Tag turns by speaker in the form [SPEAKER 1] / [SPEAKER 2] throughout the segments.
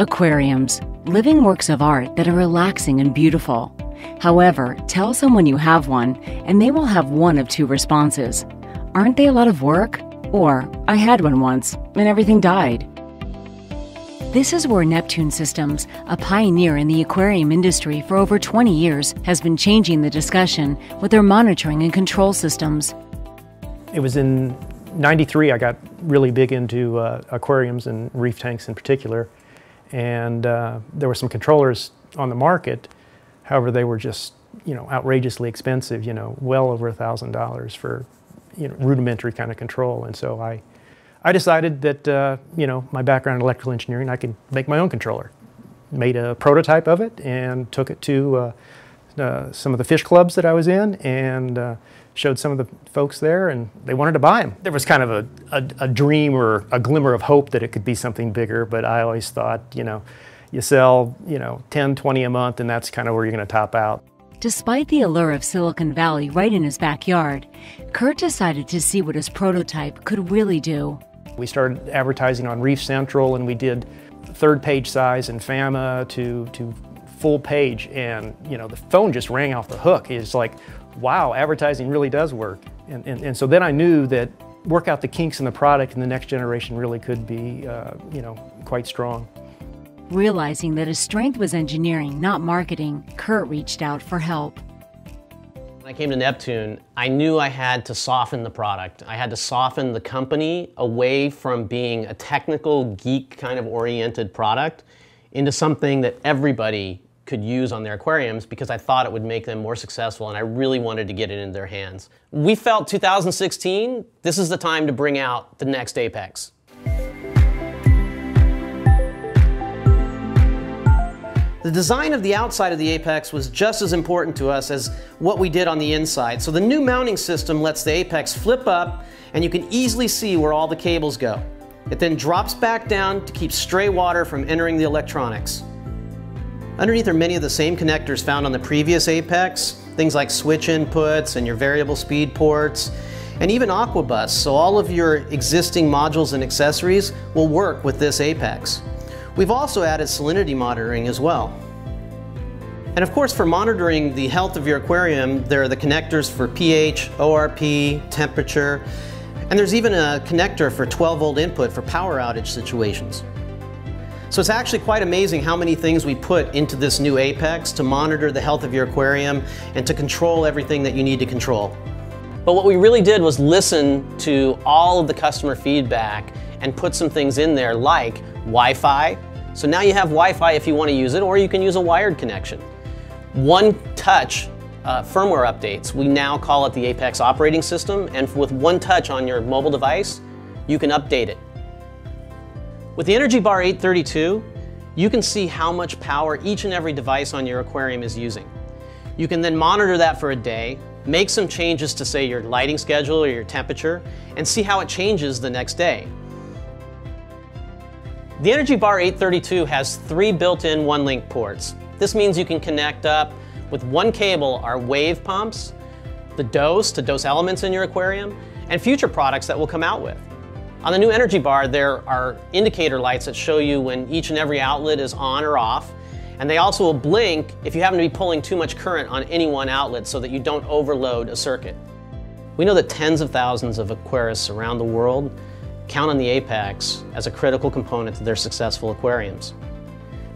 [SPEAKER 1] Aquariums, living works of art that are relaxing and beautiful. However, tell someone you have one, and they will have one of two responses Aren't they a lot of work? Or, I had one once, and everything died. This is where Neptune Systems, a pioneer in the aquarium industry for over 20 years, has been changing the discussion with their monitoring and control systems.
[SPEAKER 2] It was in 93 I got really big into uh, aquariums and reef tanks in particular. And uh, there were some controllers on the market. However, they were just, you know, outrageously expensive, you know, well over a $1,000 for, you know, rudimentary kind of control. And so I, I decided that, uh, you know, my background in electrical engineering, I could make my own controller. Made a prototype of it and took it to uh, some of the fish clubs that I was in and uh, showed some of the folks there and they wanted to buy them. There was kind of a, a, a, dream or a glimmer of hope that it could be something bigger, but I always thought, you know, you sell, you know, 10, 20 a month and that's kind of where you're going to top out.
[SPEAKER 1] Despite the allure of Silicon Valley right in his backyard, Kurt decided to see what his prototype could really do.
[SPEAKER 2] We started advertising on Reef Central and we did third page size in FAMA to, to full page and you know the phone just rang off the hook. It's like, wow, advertising really does work. And, and, and so then I knew that work out the kinks in the product and the next generation really could be, uh, you know, quite strong.
[SPEAKER 1] Realizing that his strength was engineering, not marketing, Kurt reached out for help.
[SPEAKER 3] When I came to Neptune, I knew I had to soften the product. I had to soften the company away from being a technical, geek kind of oriented product into something that everybody could use on their aquariums because I thought it would make them more successful and I really wanted to get it in their hands. We felt 2016, this is the time to bring out the next Apex. The design of the outside of the Apex was just as important to us as what we did on the inside. So the new mounting system lets the Apex flip up and you can easily see where all the cables go. It then drops back down to keep stray water from entering the electronics. Underneath are many of the same connectors found on the previous Apex, things like switch inputs and your variable speed ports, and even Aquabus, so all of your existing modules and accessories will work with this Apex. We've also added salinity monitoring as well. And of course, for monitoring the health of your aquarium, there are the connectors for pH, ORP, temperature, and there's even a connector for 12 volt input for power outage situations. So it's actually quite amazing how many things we put into this new Apex to monitor the health of your aquarium and to control everything that you need to control. But what we really did was listen to all of the customer feedback and put some things in there like Wi-Fi. So now you have Wi-Fi if you want to use it, or you can use a wired connection. One touch uh, firmware updates. We now call it the Apex operating system, and with one touch on your mobile device, you can update it. With the Energy Bar 832, you can see how much power each and every device on your aquarium is using. You can then monitor that for a day, make some changes to say your lighting schedule or your temperature, and see how it changes the next day. The Energy Bar 832 has three built-in one-link ports. This means you can connect up with one cable our wave pumps, the dose to dose elements in your aquarium, and future products that we'll come out with. On the new Energy Bar, there are indicator lights that show you when each and every outlet is on or off, and they also will blink if you happen to be pulling too much current on any one outlet so that you don't overload a circuit. We know that tens of thousands of aquarists around the world count on the Apex as a critical component to their successful aquariums.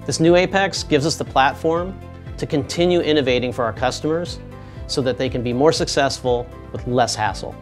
[SPEAKER 3] This new Apex gives us the platform to continue innovating for our customers so that they can be more successful with less hassle.